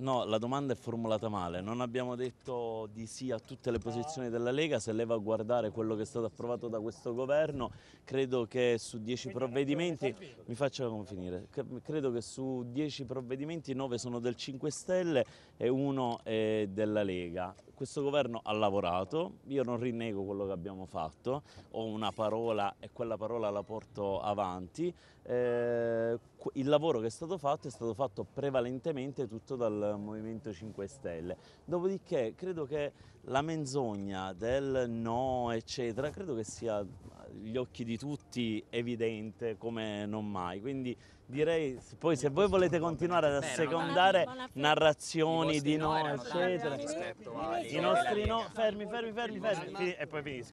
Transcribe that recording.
No, la domanda è formulata male. Non abbiamo detto di sì a tutte le posizioni della Lega. Se lei va a guardare quello che è stato approvato da questo governo, credo che su 10 provvedimenti, mi faccia finire, credo che su 10 provvedimenti 9 sono del 5 Stelle e uno è della Lega. Questo governo ha lavorato, io non rinnego quello che abbiamo fatto, ho una parola e quella parola la porto avanti. Eh, il lavoro che è stato fatto è stato fatto prevalentemente tutto dal Movimento 5 Stelle. Dopodiché credo che la menzogna del no, eccetera, credo che sia agli occhi di tutti evidente come non mai. Quindi direi, poi se voi volete continuare ad assecondare narrazioni di no, eccetera, i nostri no, fermi, fermi, fermi, fermi, e poi finisco.